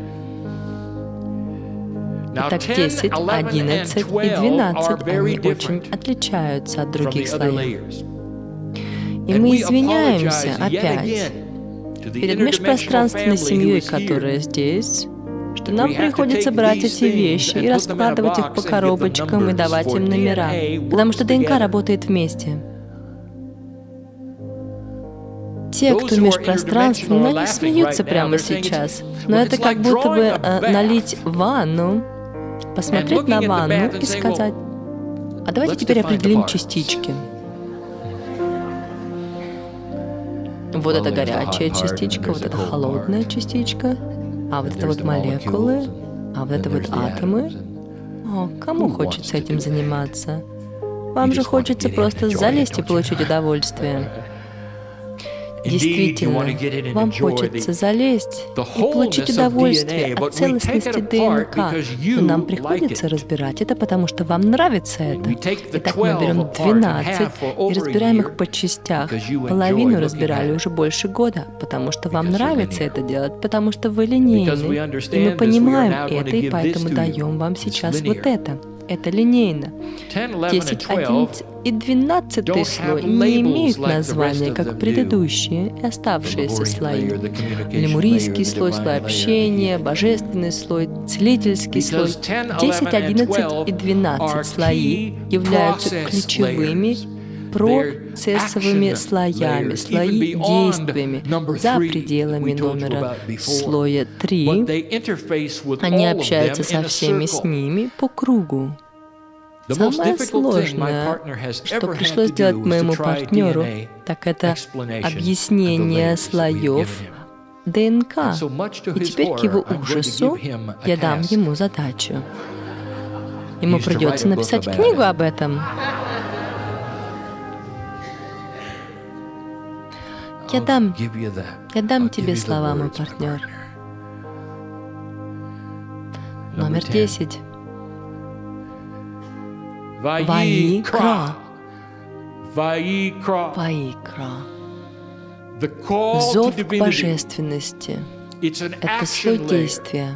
Speaker 1: Итак, 10, 11 и 12, они очень отличаются от других слоев. И мы извиняемся опять перед межпространственной семьей, которая здесь, что нам приходится брать эти вещи и раскладывать их по коробочкам и давать им номера, потому что ДНК работает вместе. Те, кто межпространственно, они смеются прямо сейчас. Но это как будто бы э, налить ванну, посмотреть на ванну и сказать, а давайте теперь определим частички. Вот это горячая частичка, вот это холодная частичка, а вот это вот молекулы, а вот это вот атомы. О, кому хочется этим заниматься? Вам же хочется просто залезть и получить удовольствие. Действительно, вам хочется залезть и получить удовольствие от целостности ДНК, но нам приходится разбирать это, потому что вам нравится это. Итак, мы берем 12 и разбираем их по частях. Половину разбирали уже больше года, потому что вам нравится это делать, потому что вы линейны, и мы понимаем это, и поэтому даем вам сейчас вот это. Это линейно. 10, 11 и 12 слой не имеют названия, как предыдущие и оставшиеся слои. Лемурийский слой, слой общения, божественный слой, целительский слой. 10, 11 и 12 слои являются ключевыми процессовыми слоями, слои действиями за пределами номера слоя 3. Они общаются со всеми с ними по кругу. Самое сложное, что пришлось сделать моему партнеру, так это объяснение слоев ДНК. И теперь к его ужасу я дам ему задачу. Ему придется написать книгу об этом. Я дам, я дам тебе слова, мой партнер. Номер десять. Ваикра. Ваикра. Зов к божественности. Это свое действие.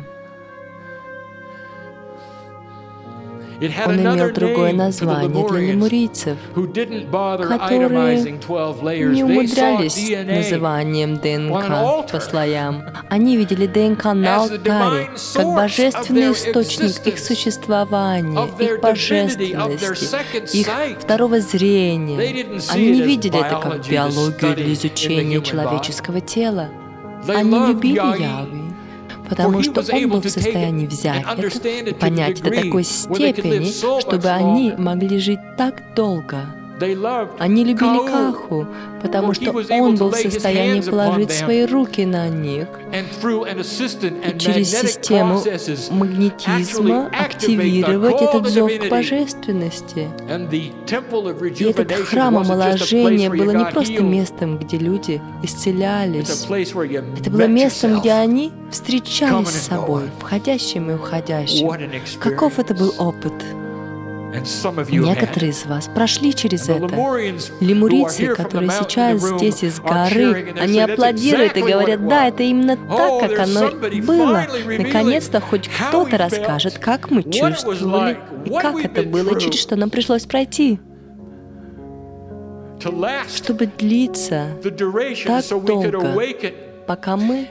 Speaker 1: Он имел другое название для лемурийцев, которые не умудрялись названием ДНК по слоям. Они видели ДНК на алтаре, как божественный источник их существования, их божественности, их второго зрения. Они не видели это как биологию для изучения человеческого тела. Они любили Яви потому что он был в состоянии взять это и понять до такой степени, чтобы они могли жить так долго, Они любили Каху, потому что он был в состоянии положить свои руки на них и через систему магнетизма активировать этот зов к божественности. И этот храм омоложения было не просто местом, где люди исцелялись. Это было местом, где они встречались с собой, входящим и уходящим. Каков это был опыт? Некоторые из вас прошли через это. Лемурийцы, которые сейчас здесь из горы, они аплодируют и говорят, да, это именно так, как оно было. Наконец-то хоть кто-то расскажет, как мы чувствовали и как это было, через что нам пришлось пройти чтобы длиться так долго, пока мы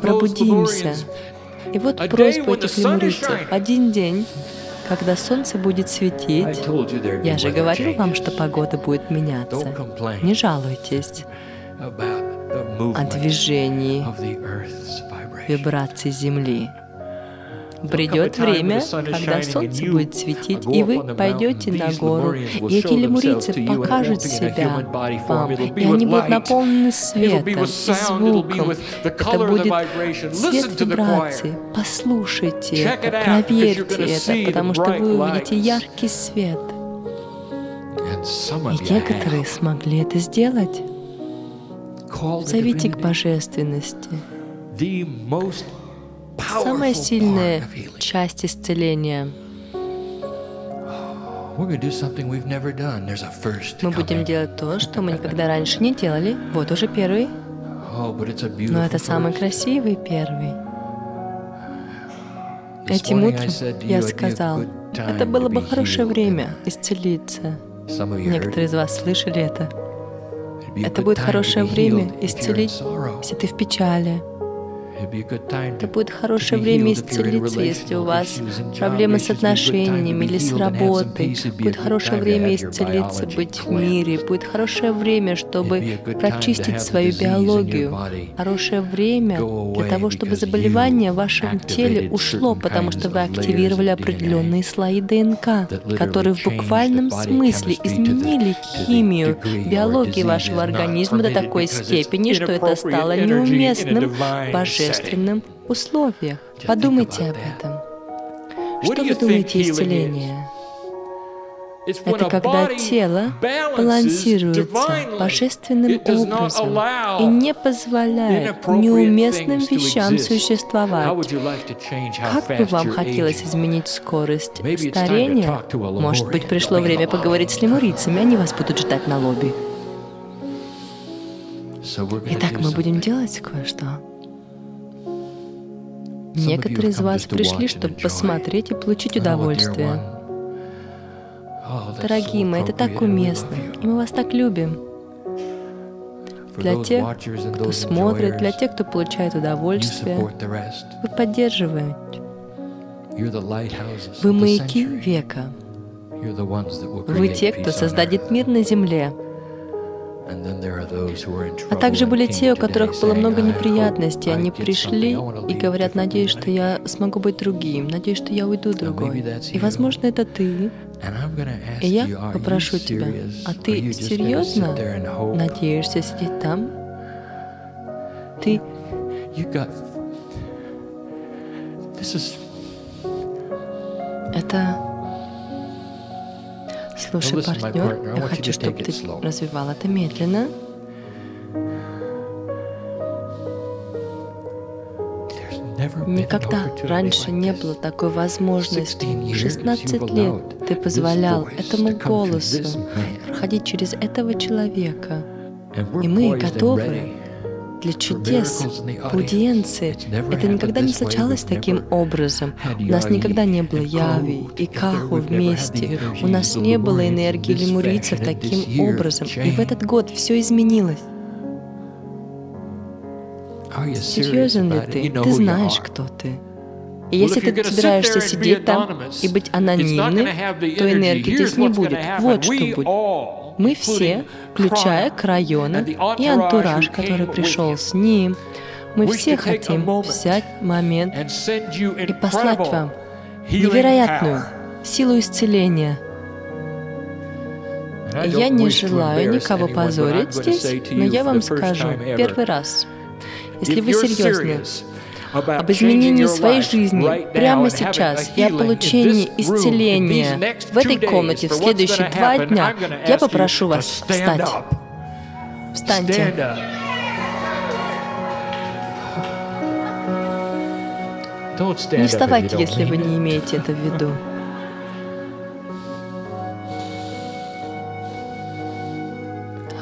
Speaker 1: пробудимся. И вот просьба этих лемурийцев. Один день когда солнце будет светить, я же говорил вам, что погода будет меняться. Не жалуйтесь. о движении. вибраций Земли. Придет время, когда солнце будет светить, и вы пойдете на гору, и эти лемурийцы покажут себя? вам, и они будут наполнены светом и звуком. Это будет свет вибраций. Послушайте это, проверьте это, потому что вы увидите яркий свет. И некоторые смогли это сделать. Зовите к божественности самая сильная часть исцеления. Мы будем делать то, что мы никогда раньше не делали. Вот уже первый. Oh, Но это самый красивый первый. Этим утром я сказал, это было бы хорошее время исцелиться. Некоторые из вас слышали это. Это будет хорошее время исцелить, если ты в печали, это будет хорошее время исцелиться, если у вас проблемы с отношениями или с работой. Будет хорошее время исцелиться, быть в мире. Будет хорошее время, чтобы прочистить свою биологию. Хорошее время для того, чтобы заболевание в вашем теле ушло, потому что вы активировали определенные слои ДНК, которые в буквальном смысле изменили химию, биологии вашего организма до такой степени, что это стало неуместным божественным божественным условиях. Подумайте об этом. Что вы думаете исцеление? Это когда тело балансируется божественным образом и не позволяет неуместным вещам существовать. Как бы вам хотелось изменить скорость старения? Может быть, пришло время поговорить с лемурийцами, они вас будут ждать на лобби. Итак, мы будем делать кое-что. Некоторые из вас пришли, чтобы посмотреть и получить удовольствие. Дорогие мои, это так уместно, и мы вас так любим. Для тех, кто смотрит, для тех, кто получает удовольствие, вы поддерживаете. Вы маяки века. Вы те, кто создадет мир на земле. А также были те, у которых было много неприятностей. Они пришли и говорят, надеюсь, что я смогу быть другим, надеюсь, что я уйду другой. И, возможно, это ты. И я попрошу тебя, а ты серьезно надеешься сидеть там? Ты... Это Слушай, партнер, я хочу, чтобы ты развивал это медленно. Никогда раньше не было такой возможности. 16 лет ты позволял этому голосу проходить через этого человека. И мы готовы для чудес, аудиенции. Это никогда не случалось таким образом. У нас никогда не было Яви и Каху вместе. У нас не было энергии лемурийцев таким образом. И в этот год все изменилось. Серьезен ли ты? Ты знаешь, кто ты. И если ты собираешься сидеть там и быть анонимным, то энергии здесь не будет. Вот что будет. Мы все, включая Крайона и антураж, который пришел с ним, мы все хотим взять момент и послать вам невероятную силу исцеления. Я не желаю никого позорить здесь, но я вам скажу первый раз. Если вы серьезны об изменении своей жизни прямо сейчас и о получении исцеления в этой комнате в следующие два дня, я попрошу вас встать. Встаньте. Не вставайте, если вы не имеете это в виду.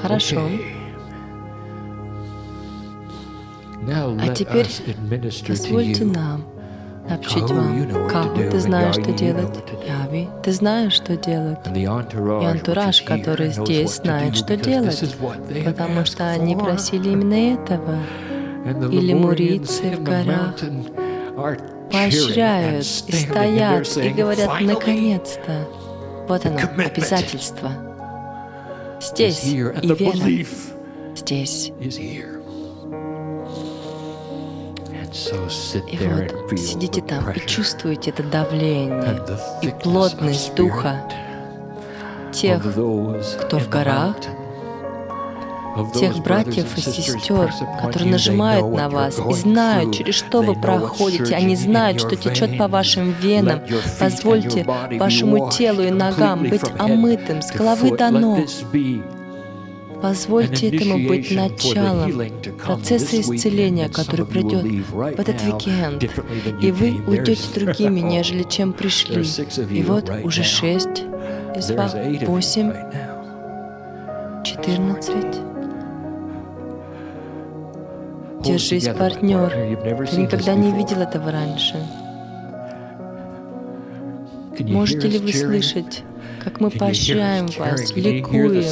Speaker 1: Хорошо. А теперь позвольте нам сообщить вам, Каху, ты знаешь, что делать. Яви, ты знаешь, что делать. И антураж, который здесь, знает, что делать, потому что они просили именно этого. Или мурицы в горах поощряют и стоят и говорят, наконец-то, вот оно, обязательство. Здесь и вера здесь. И вот сидите там и чувствуете это давление и плотность духа тех, кто в горах, тех братьев и сестер, которые нажимают на вас и знают, через что вы проходите. Они знают, что течет по вашим венам. Позвольте вашему телу и ногам быть омытым с головы до ног. Позвольте этому быть началом. процесса исцеления, который придет в этот уикенд, и вы уйдете другими, нежели чем пришли. И вот уже шесть из вас, восемь, четырнадцать. Держись, партнер. Ты никогда не видел этого раньше. Можете ли вы слышать, как мы поощряем вас, ликуем?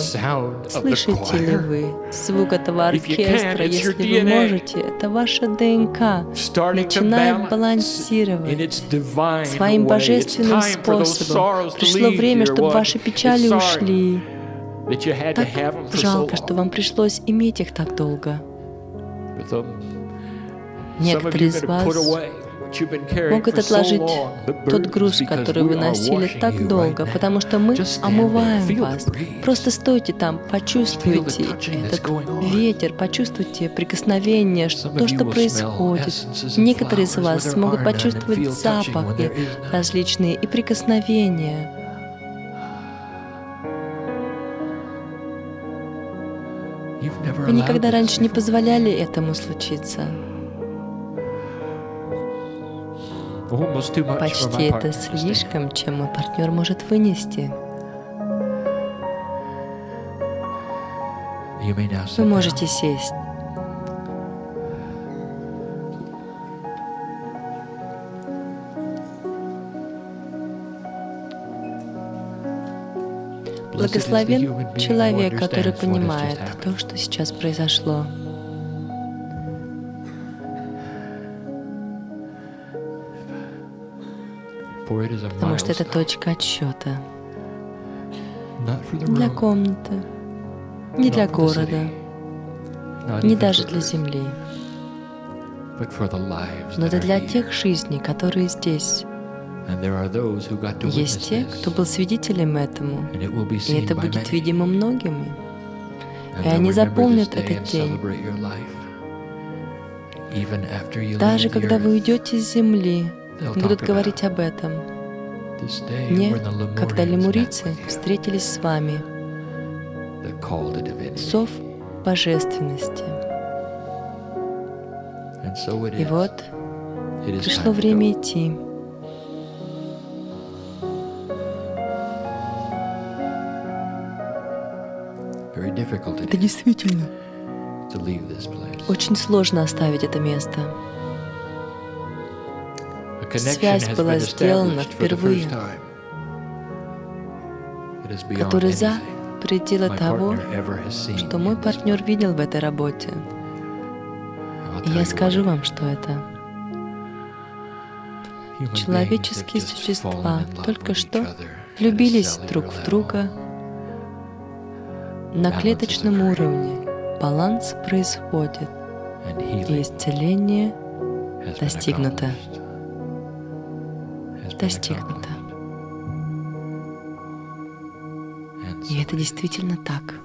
Speaker 1: Слышите ли вы звук этого оркестра? Если вы можете, это ваша ДНК начинает балансировать своим божественным способом. Пришло время, чтобы ваши печали ушли. Так жалко, что вам пришлось иметь их так долго. Некоторые из вас могут отложить тот груз, который вы носили так долго, потому что мы омываем вас. Просто стойте там, почувствуйте этот ветер, почувствуйте прикосновение, то, что происходит. Некоторые из вас могут почувствовать запахи различные и прикосновения. Вы никогда раньше не позволяли этому случиться. Почти это слишком, чем мой партнер может вынести. Вы можете сесть. Благословен человек, который понимает то, что сейчас произошло. Потому что это точка отсчета. Для комнаты, не для города, не даже для Земли, но это для тех жизней, которые здесь. Есть те, кто был свидетелем этому, и это будет видимо многими. И они запомнят этот день. Даже когда вы уйдете с земли, будут говорить об этом. Не, когда лемурийцы встретились с вами, сов божественности. И вот пришло время идти. Это действительно очень сложно оставить это место. Связь была сделана впервые, которая за пределы того, что мой партнер видел в этой работе. И я скажу вам, что это. Человеческие существа только что влюбились друг в друга на клеточном уровне. Баланс происходит, и исцеление достигнуто достигнуто. И это действительно так.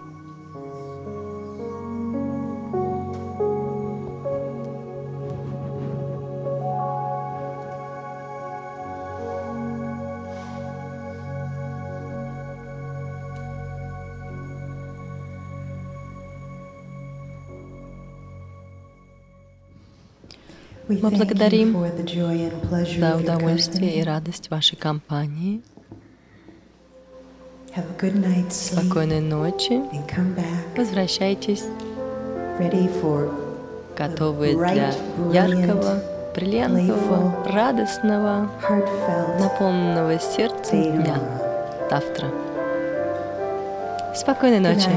Speaker 1: Мы благодарим за удовольствие и радость вашей компании. Спокойной ночи. Возвращайтесь, готовые для яркого, бриллиантового, радостного, наполненного сердцем дня завтра. Спокойной ночи.